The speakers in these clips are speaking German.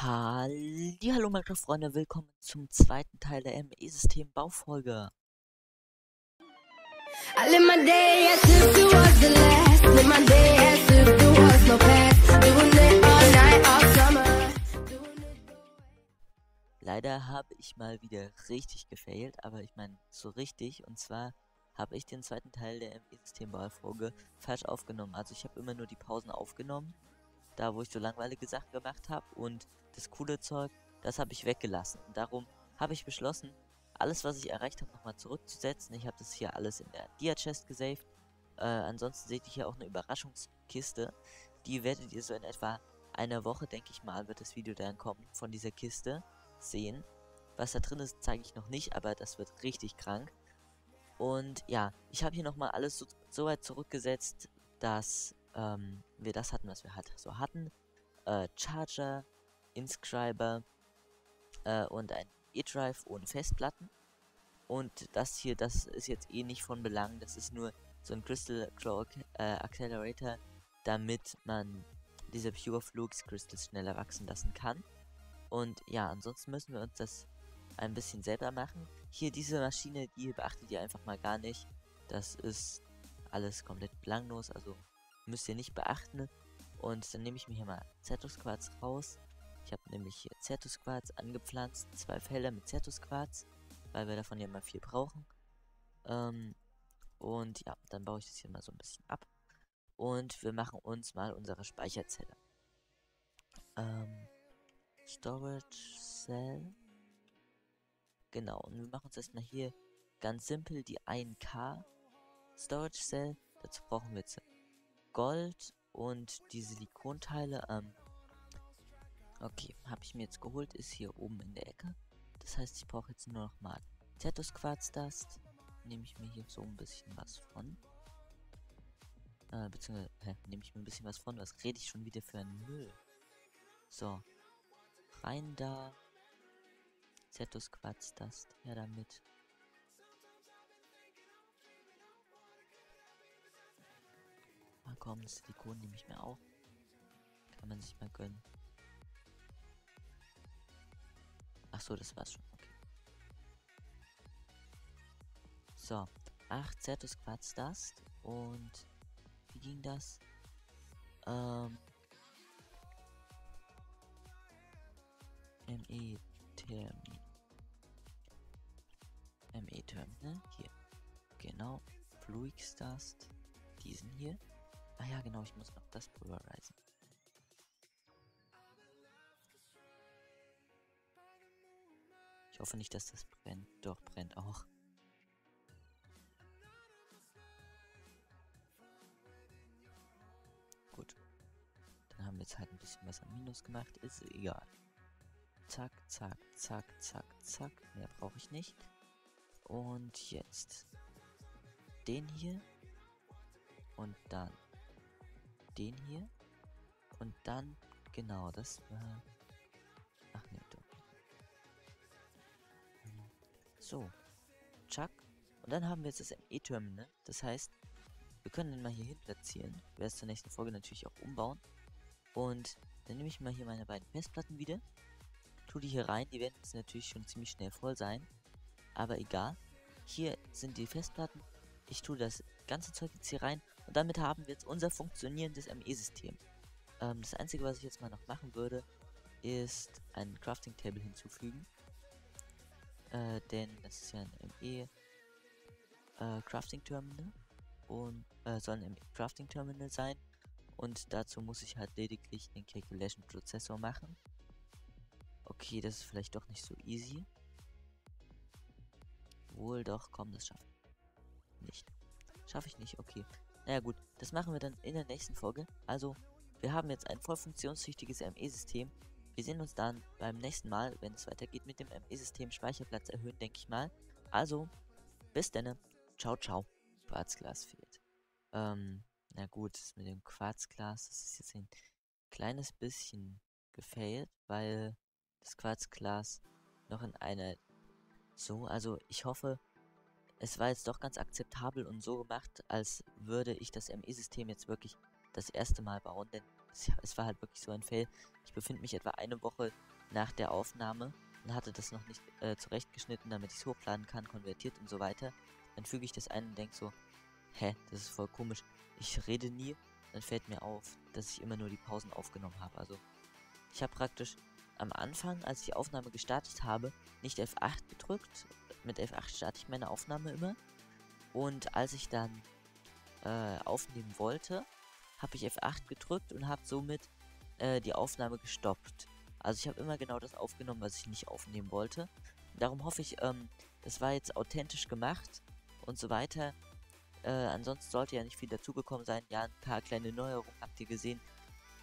Hallo Minecraft-Freunde, willkommen zum zweiten Teil der ME-System-Baufolge. Leider habe ich mal wieder richtig gefailt, aber ich meine so richtig. Und zwar habe ich den zweiten Teil der ME-System-Baufolge falsch aufgenommen. Also ich habe immer nur die Pausen aufgenommen da wo ich so langweilige Sachen gemacht habe. Und das coole Zeug, das habe ich weggelassen. Und darum habe ich beschlossen, alles, was ich erreicht habe, nochmal zurückzusetzen. Ich habe das hier alles in der Dia-Chest gesaved. Äh, ansonsten seht ihr hier auch eine Überraschungskiste. Die werdet ihr so in etwa einer Woche, denke ich mal, wird das Video dann kommen, von dieser Kiste sehen. Was da drin ist, zeige ich noch nicht, aber das wird richtig krank. Und ja, ich habe hier nochmal alles so, so weit zurückgesetzt, dass ähm, wir das hatten, was wir halt so hatten. Äh, Charger, Inscriber äh, und ein E-Drive ohne Festplatten. Und das hier, das ist jetzt eh nicht von Belang. Das ist nur so ein Crystal Claw äh, Accelerator, damit man diese Pure Flux Crystals schneller wachsen lassen kann. Und ja, ansonsten müssen wir uns das ein bisschen selber machen. Hier diese Maschine, die beachtet ihr einfach mal gar nicht. Das ist alles komplett belanglos, also müsst ihr nicht beachten. Und dann nehme ich mir hier mal Zertus Quarz raus. Ich habe nämlich hier Zertus Quarz angepflanzt, zwei Felder mit Zertus Quarz, weil wir davon ja mal viel brauchen. Ähm, und ja, dann baue ich das hier mal so ein bisschen ab. Und wir machen uns mal unsere Speicherzelle. Ähm, Storage Cell. Genau, und wir machen uns erstmal hier ganz simpel die 1K Storage Cell. Dazu brauchen wir jetzt Gold und die Silikonteile. Ähm, okay, habe ich mir jetzt geholt, ist hier oben in der Ecke. Das heißt, ich brauche jetzt nur noch mal Zertus Quarz Dust. Nehme ich mir hier so ein bisschen was von. Äh, beziehungsweise, hä, nehme ich mir ein bisschen was von. Was rede ich schon wieder für einen Müll? So. Rein da. Zertus Quarz Dust. Ja, damit. Ah komm, Silikon nehme ich mir auch. Kann man sich mal gönnen. Ach so, das war's schon. Okay. So, 8 Certus Quarz Dust und wie ging das? Ähm ME Termin. ME Terminal hier. Genau. Fluix Dust. Diesen hier. Ah ja, genau, ich muss noch das pulverisieren. Ich hoffe nicht, dass das brennt. Doch, brennt auch. Gut. Dann haben wir jetzt halt ein bisschen was am Minus gemacht. Ist egal. Zack, zack, zack, zack, zack. Mehr brauche ich nicht. Und jetzt den hier. Und dann den hier. Und dann, genau, das war... So. Chuck. Und dann haben wir jetzt das ME-Terminal. Das heißt, wir können den mal hier hin platzieren. Wir werden es zur nächsten Folge natürlich auch umbauen. Und dann nehme ich mal hier meine beiden Festplatten wieder. Tue die hier rein. Die werden jetzt natürlich schon ziemlich schnell voll sein. Aber egal. Hier sind die Festplatten. Ich tue das ganze Zeug jetzt hier rein und damit haben wir jetzt unser funktionierendes ME-System. Ähm, das einzige, was ich jetzt mal noch machen würde, ist ein Crafting Table hinzufügen. Äh, denn das ist ja ein ME äh, Crafting Terminal und äh, soll ein ME Crafting Terminal sein. Und dazu muss ich halt lediglich den Calculation Prozessor machen. Okay, das ist vielleicht doch nicht so easy. Wohl doch, komm, das schaffe ich nicht. Schaffe ich nicht, okay. Naja gut, das machen wir dann in der nächsten Folge. Also, wir haben jetzt ein voll funktionstüchtiges ME-System. Wir sehen uns dann beim nächsten Mal, wenn es weitergeht mit dem ME-System Speicherplatz erhöhen, denke ich mal. Also, bis dann. Ciao, ciao. Quarzglas fehlt. Ähm, na gut, mit dem Quarzglas, das ist jetzt ein kleines bisschen gefailt, weil das Quarzglas noch in einer so, also ich hoffe, es war jetzt doch ganz akzeptabel und so gemacht, als würde ich das ME-System jetzt wirklich das erste Mal bauen, denn es, war halt wirklich so ein Fail. Ich befinde mich etwa eine Woche nach der Aufnahme und hatte das noch nicht äh, zurechtgeschnitten, damit ich es hochladen kann, konvertiert und so weiter. Dann füge ich das ein und denke so, hä, das ist voll komisch. Ich rede nie, dann fällt mir auf, dass ich immer nur die Pausen aufgenommen habe. Also ich habe praktisch am Anfang, als ich die Aufnahme gestartet habe, nicht F8 gedrückt. Mit F8 starte ich meine Aufnahme immer. Und als ich dann äh, aufnehmen wollte, habe ich F8 gedrückt und habe somit äh, die Aufnahme gestoppt. Also ich habe immer genau das aufgenommen, was ich nicht aufnehmen wollte. Darum hoffe ich, ähm, das war jetzt authentisch gemacht und so weiter. Äh, ansonsten sollte ja nicht viel dazugekommen sein. Ja, ein paar kleine Neuerungen habt ihr gesehen,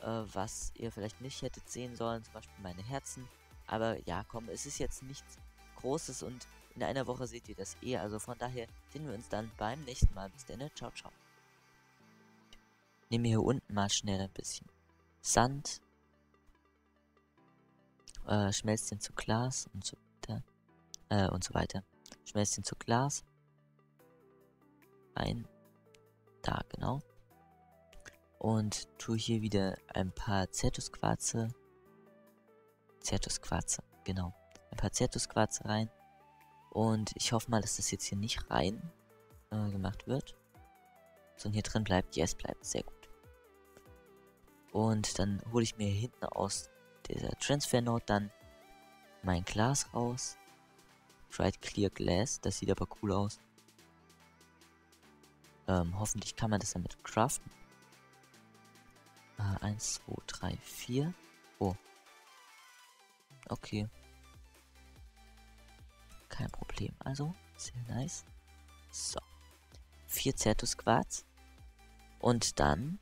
äh, was ihr vielleicht nicht hättet sehen sollen. Zum Beispiel meine Herzen. Aber ja, komm, es ist jetzt nichts Großes und in einer Woche seht ihr das eh. Also von daher sehen wir uns dann beim nächsten Mal. Bis dann, ciao, ciao. Nehmen wir hier unten mal schnell ein bisschen Sand. Äh, schmelzt den zu Glas und so weiter. Äh, und so weiter. Schmelzt den zu Glas. Ein. Da, genau. Und tue hier wieder ein paar Zertusquarze. Zertusquarze, genau. Ein paar Zertusquarze rein. Und ich hoffe mal, dass das jetzt hier nicht rein äh, gemacht wird. Sondern hier drin bleibt. Yes, bleibt. Sehr gut. Und dann hole ich mir hinten aus dieser Transfer Note dann mein Glas raus. Bright Clear Glass. Das sieht aber cool aus. Ähm, hoffentlich kann man das damit craften. Äh, 1, 2, 3, 4. Oh. Okay. Kein Problem. Also, sehr nice. So. 4 Certus Quarz. Und dann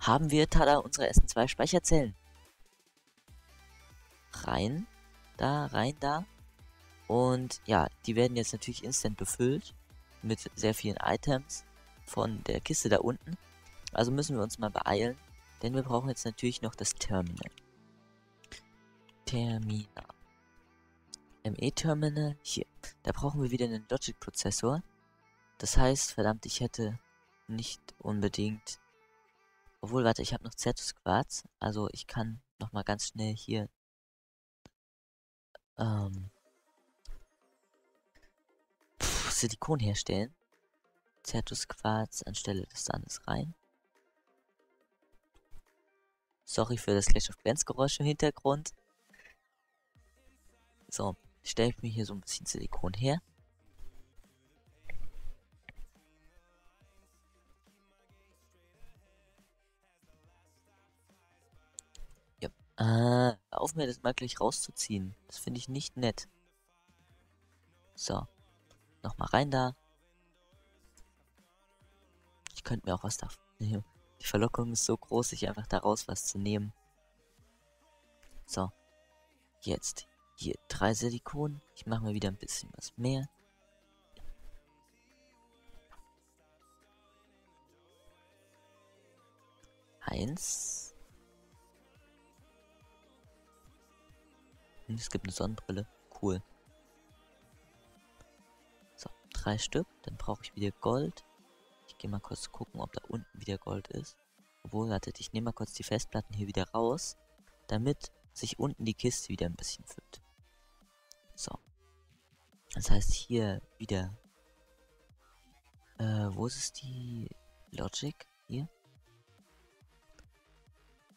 haben wir, tada, unsere S2 Speicherzellen. Rein, da, rein, da. Und ja, die werden jetzt natürlich instant befüllt mit sehr vielen Items von der Kiste da unten. Also müssen wir uns mal beeilen, denn wir brauchen jetzt natürlich noch das Terminal. Terminal. ME-Terminal, hier. Da brauchen wir wieder einen Logic-Prozessor. Das heißt, verdammt, ich hätte nicht unbedingt obwohl, warte, ich habe noch Zertus Quarz. Also ich kann nochmal ganz schnell hier ähm, pff, Silikon herstellen. Zertus Quarz anstelle des Sandes rein. Sorry für das Clash of Clans Geräusch im Hintergrund. So, stelle ich mir hier so ein bisschen Silikon her. Ah, auf mir das mal gleich rauszuziehen. Das finde ich nicht nett. So. Nochmal rein da. Ich könnte mir auch was da nehmen. Die Verlockung ist so groß, sich einfach daraus was zu nehmen. So. Jetzt. Hier drei Silikon. Ich mache mir wieder ein bisschen was mehr. Eins. Es gibt eine Sonnenbrille. Cool. So, drei Stück. Dann brauche ich wieder Gold. Ich gehe mal kurz gucken, ob da unten wieder Gold ist. Obwohl, wartet, ich nehme mal kurz die Festplatten hier wieder raus, damit sich unten die Kiste wieder ein bisschen füllt. So. Das heißt hier wieder... Äh, wo ist es die Logic? Hier.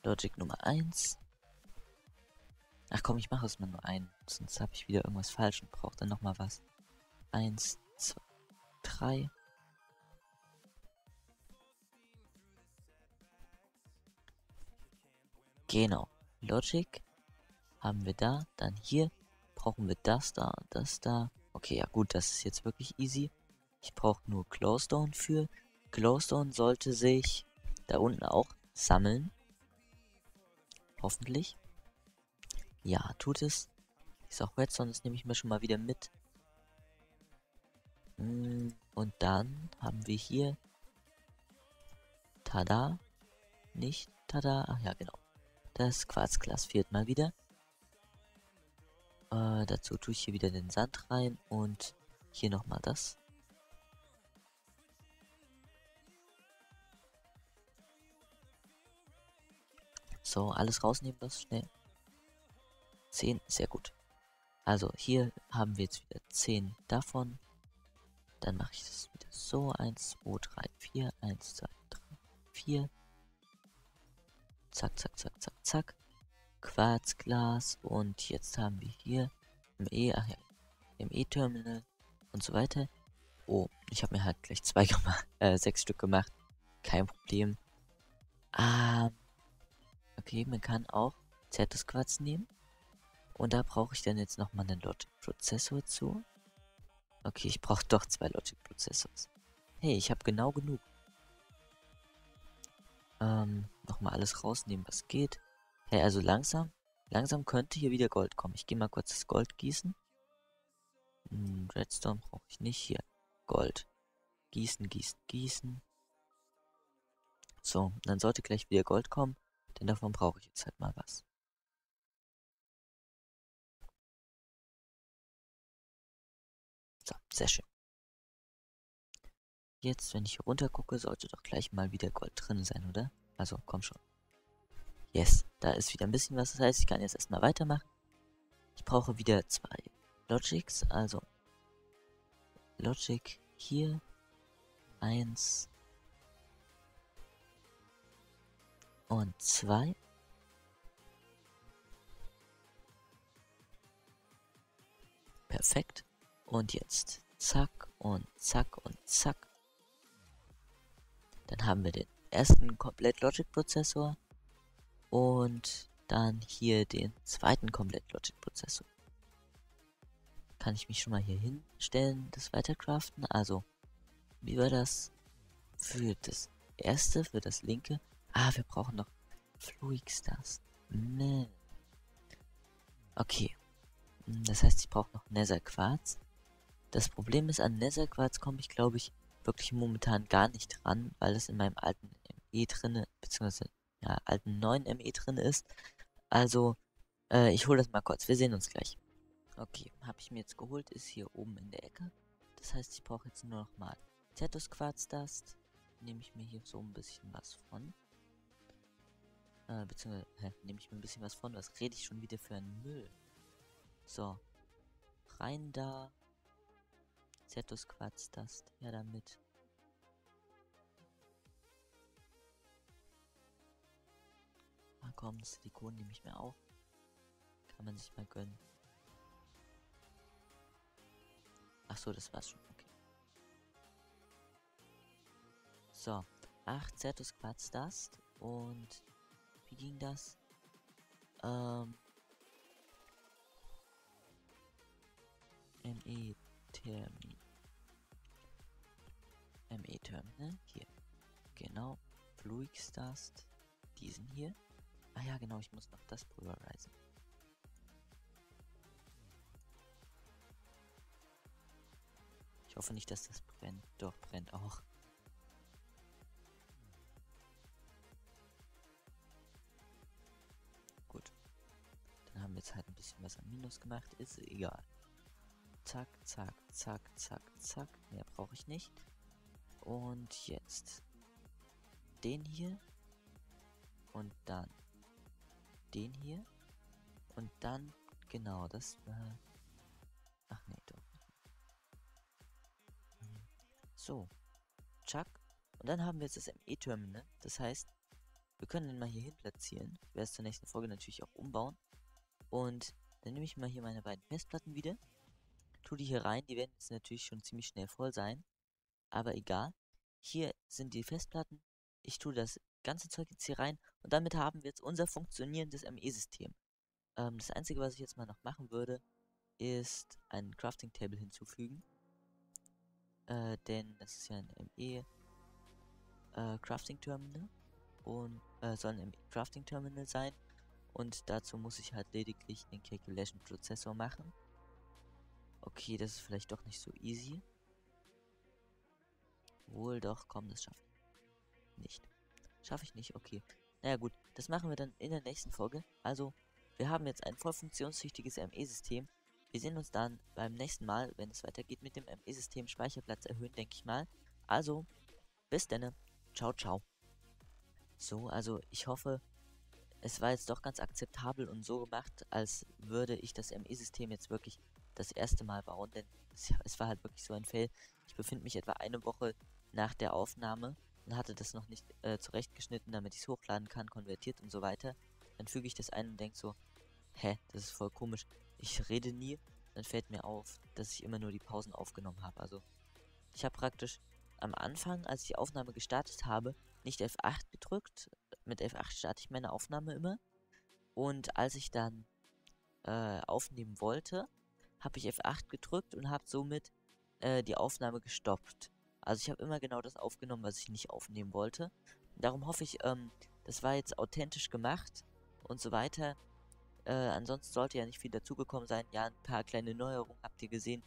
Logic Nummer 1. Ach komm, ich mache es mal nur ein. Sonst habe ich wieder irgendwas falsch und brauche dann nochmal was. Eins, zwei, drei. Genau. Logic haben wir da. Dann hier brauchen wir das da und das da. Okay, ja gut, das ist jetzt wirklich easy. Ich brauche nur Glowstone für. Glowstone sollte sich da unten auch sammeln. Hoffentlich. Ja, tut es. Ist auch Redstone, das nehme ich mir schon mal wieder mit. Hm, und dann haben wir hier Tada. Nicht Tada. Ach ja, genau. Das Quarzglas fehlt mal wieder. Äh, dazu tue ich hier wieder den Sand rein und hier nochmal das. So, alles rausnehmen, das schnell. 10, sehr gut. Also hier haben wir jetzt wieder 10 davon. Dann mache ich das wieder so. 1, 2, 3, 4. 1, 2, 3, 4. Zack, zack, zack, zack, zack. Quarzglas. Und jetzt haben wir hier im E, ach ja, im E-Terminal und so weiter. Oh, ich habe mir halt gleich zwei äh, sechs Stück gemacht. Kein Problem. Ähm, okay, man kann auch Zertus-Quarz nehmen. Und da brauche ich dann jetzt nochmal einen Logic-Prozessor zu. Okay, ich brauche doch zwei Logic-Prozessors. Hey, ich habe genau genug. Ähm, nochmal alles rausnehmen, was geht. Hey, also langsam, langsam könnte hier wieder Gold kommen. Ich gehe mal kurz das Gold gießen. Hm, Redstone brauche ich nicht. Hier, Gold. Gießen, gießen, gießen. So, dann sollte gleich wieder Gold kommen, denn davon brauche ich jetzt halt mal was. Sehr schön. Jetzt, wenn ich hier runter gucke, sollte doch gleich mal wieder Gold drin sein, oder? Also, komm schon. Yes, da ist wieder ein bisschen was. Das heißt, ich kann jetzt erstmal weitermachen. Ich brauche wieder zwei Logics, also Logic hier. Eins. Und zwei. Perfekt. Und jetzt zack und zack und zack. Dann haben wir den ersten komplett Logic Prozessor und dann hier den zweiten komplett Logic Prozessor. Kann ich mich schon mal hier hinstellen, das weitercraften. Also, wie war das für das erste, für das linke? Ah, wir brauchen noch Fluix Stars. Nee. Okay. Hm, das heißt, ich brauche noch Nether Quarz. Das Problem ist, an Nether Quarz komme ich, glaube ich, wirklich momentan gar nicht dran, weil es in meinem alten ME drinne, beziehungsweise ja, alten neuen ME drin ist. Also, äh, ich hole das mal kurz. Wir sehen uns gleich. Okay, habe ich mir jetzt geholt, ist hier oben in der Ecke. Das heißt, ich brauche jetzt nur noch mal Zetus Quarz Dust. Nehme ich mir hier so ein bisschen was von. Äh, beziehungsweise, nehme ich mir ein bisschen was von. Was rede ich schon wieder für einen Müll? So. Rein da. Zetus Quarz Dust. Ja, damit. Ah, komm, das Silikon nehme ich mir auch. Kann man sich mal gönnen. Ach so, das war's schon. Okay. So. 8 Certus Quarz Dust. Und wie ging das? Ähm. ME Termin. ME Terminal. Hier. Genau. Fluix Dust. Diesen hier. Ah ja, genau, ich muss noch das pulverisieren. Ich hoffe nicht, dass das brennt. Doch, brennt auch. Gut. Dann haben wir jetzt halt ein bisschen was am Minus gemacht. Ist egal. Zack, zack, zack, zack, zack. Mehr brauche ich nicht. Und jetzt den hier. Und dann den hier. Und dann, genau, das war... Ach nee, doch. So. Chuck. Und dann haben wir jetzt das ME-Terminal. Das heißt, wir können den mal hier hin platzieren. Ich werde es zur nächsten Folge natürlich auch umbauen. Und dann nehme ich mal hier meine beiden Festplatten wieder. Tue die hier rein. Die werden jetzt natürlich schon ziemlich schnell voll sein. Aber egal. Hier sind die Festplatten. Ich tue das ganze Zeug jetzt hier rein. Und damit haben wir jetzt unser funktionierendes ME-System. Ähm, das Einzige, was ich jetzt mal noch machen würde, ist ein Crafting Table hinzufügen. Äh, denn das ist ja ein ME äh, Crafting Terminal und äh, soll ein ME Crafting Terminal sein und dazu muss ich halt lediglich den Calculation Prozessor machen. Okay, das ist vielleicht doch nicht so easy. Wohl doch, komm, das schaffe ich nicht. Schaffe ich nicht, okay. Naja gut, das machen wir dann in der nächsten Folge. Also, wir haben jetzt ein voll funktionstüchtiges ME-System wir sehen uns dann beim nächsten Mal, wenn es weitergeht mit dem ME-System Speicherplatz erhöhen, denke ich mal. Also, bis denne. Ciao, ciao. So, also ich hoffe, es war jetzt doch ganz akzeptabel und so gemacht, als würde ich das ME-System jetzt wirklich das erste Mal bauen, denn es, war halt wirklich so ein Fail. Ich befinde mich etwa eine Woche nach der Aufnahme und hatte das noch nicht äh, zurechtgeschnitten, damit ich es hochladen kann, konvertiert und so weiter. Dann füge ich das ein und denke so, hä, das ist voll komisch. Ich rede nie, dann fällt mir auf, dass ich immer nur die Pausen aufgenommen habe. Also ich habe praktisch am Anfang, als ich die Aufnahme gestartet habe, nicht F8 gedrückt. Mit F8 starte ich meine Aufnahme immer. Und als ich dann äh, aufnehmen wollte, habe ich F8 gedrückt und habe somit äh, die Aufnahme gestoppt. Also ich habe immer genau das aufgenommen, was ich nicht aufnehmen wollte. Darum hoffe ich, ähm, das war jetzt authentisch gemacht und so weiter. Äh, ansonsten sollte ja nicht viel dazugekommen sein. Ja, ein paar kleine Neuerungen habt ihr gesehen,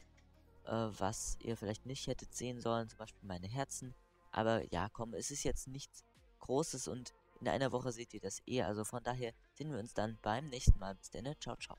äh, was ihr vielleicht nicht hättet sehen sollen. Zum Beispiel meine Herzen. Aber ja, komm, es ist jetzt nichts Großes und in einer Woche seht ihr das eh. Also von daher sehen wir uns dann beim nächsten Mal. Bis dann, ciao, ciao.